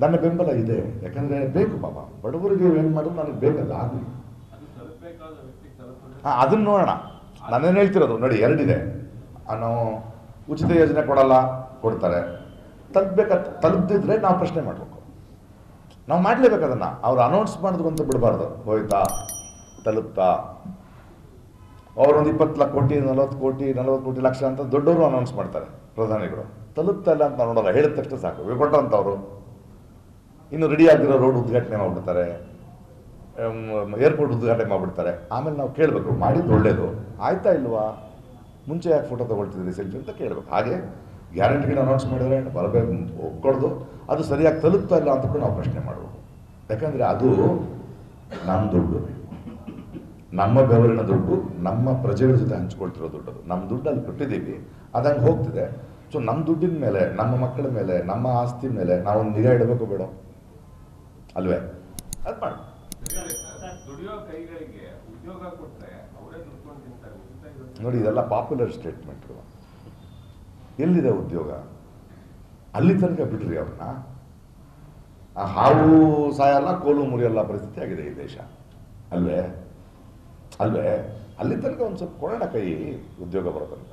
ನನ್ನ ಬೆಂಬಲ ಇದೆ. ಯಾಕಂದ್ರೆ ಬೇಕು ಪಾಪ. ಬಡವರಿಗೆ ಏನು ಮಾಡಿದ್ರು ನನಗೆ ಬೇಕಲ್ಲ. ಆಗಲಿ. ಹಾಂ ಅದನ್ನು ನೋಡೋಣ. ನಾನೇನು ಹೇಳ್ತಿರೋದು? ನೋಡಿ, ಎರಡಿದೆ. ನಾವು ಉಚಿತ ಯೋಜನೆ ಕೊಡಲ್ಲ, ಕೊಡ್ತಾರೆ. ತಲುಪಬೇಕ, ತಲುಪದಿದ್ರೆ ನಾವು ಪ್ರಶ್ನೆ ಮಾಡಬೇಕು. ನಾವು ಮಾಡಲೇಬೇಕು ಅದನ್ನು. ಅವ್ರು ಅನೌನ್ಸ್ ಮಾಡಿದ್ರು ಅಂತ ಬಿಡಬಾರ್ದು. ಹೋಯ್ತಾ? ತಲುಪ್ತಾ? ಅವರೊಂದು ಇಪ್ಪತ್ತು ಲಕ್ಷ ಕೋಟಿ, ನಲವತ್ತು ಕೋಟಿ ನಲವತ್ತು ಕೋಟಿ ಲಕ್ಷ ಅಂತ ದೊಡ್ಡವರು ಅನೌನ್ಸ್ ಮಾಡ್ತಾರೆ. ಪ್ರಧಾನಿಗಳು. ತಲುಪ್ತಾ ಇಲ್ಲ ಅಂತ ನೋಡೋಲ್ಲ. ಹೇಳಿದ ತಕ್ಷಣ ಸಾಕು. ಕೊಟ್ಟಂಥವ್ರು ಇನ್ನು ರೆಡಿ ಆಗಿರೋ ರೋಡ್ ಉದ್ಘಾಟನೆ ಮಾಡ್ಬಿಡ್ತಾರೆ. ಏರ್ಪೋರ್ಟ್ ಉದ್ಘಾಟನೆ ಮಾಡಿಬಿಡ್ತಾರೆ. ಆಮೇಲೆ ನಾವು ಕೇಳಬೇಕು, ಮಾಡಿದ್ದು ಒಳ್ಳೇದು. ಆಯ್ತಾ ಇಲ್ವಾ? ಮುಂಚೆ ಯಾಕೆ ಫೋಟೋ ತೊಗೊಳ್ತಿದ್ರಿ ಸೆಲ್ಫಿ ಅಂತ ಕೇಳಬೇಕು. ಹಾಗೆ ಗ್ಯಾರಂಟಿಗಳು ಅನೌನ್ಸ್ ಮಾಡಿದ್ರೆ ಬರಬೇಕು ಒಪ್ಕೊಳ್ದು ಅದು ಸರಿಯಾಗಿ ತಲುಪ್ತಾ ಇಲ್ಲ ಅಂತ ಕೂಡ ನಾವು ಪ್ರಶ್ನೆ ಮಾಡಬೇಕು. ಯಾಕಂದರೆ ಅದು ನಮ್ಮ ದುಡ್ಡು. ನಮ್ಮ ಬೆವರಿನ ದುಡ್ಡು, ನಮ್ಮ ಪ್ರಜೆಗಳ ಜೊತೆ ಹಂಚ್ಕೊಳ್ತಿರೋ ದುಡ್ಡು ಅದು. ನಮ್ಮ ದುಡ್ಡು ಅಲ್ಲಿ ಕೊಟ್ಟಿದ್ದೀವಿ. ಅದಂಗೆ ಹೋಗ್ತಿದೆ. ಸೊ ನಮ್ಮ ದುಡ್ಡಿನ ಮೇಲೆ, ನಮ್ಮ ಮಕ್ಕಳ ಮೇಲೆ, ನಮ್ಮ ಆಸ್ತಿ ಮೇಲೆ ನಾವೊಂದು ನಿಗಾ ಇಡಬೇಕು ಬೇಡ. ಅಲ್ವೇ? ಅದು ಮಾಡಿ ನೋಡಿ ಇದೆಲ್ಲ ಪಾಪ್ಯುಲರ್ ಸ್ಟೇಟ್ಮೆಂಟ್ ಎಲ್ಲಿದೆ ಉದ್ಯೋಗ? ಅಲ್ಲಿ ತನಕ ಬಿಡ್ರಿ ಅವ್ರನ್ನ. ಆ ಹಾವು ಸಾಯಲ್ಲ ಕೋಲು ಮುರಿಯಲ್ಲ ಪರಿಸ್ಥಿತಿ ಆಗಿದೆ ಈ ದೇಶ. ಅಲ್ವೇ? ಅಲ್ವೇ? ಅಲ್ಲಿ ತನಕ ಒಂದು ಸ್ವಲ್ಪ ಕೊಡೋಣ ಕೈ ಉದ್ಯೋಗ ಬರೋದಂತ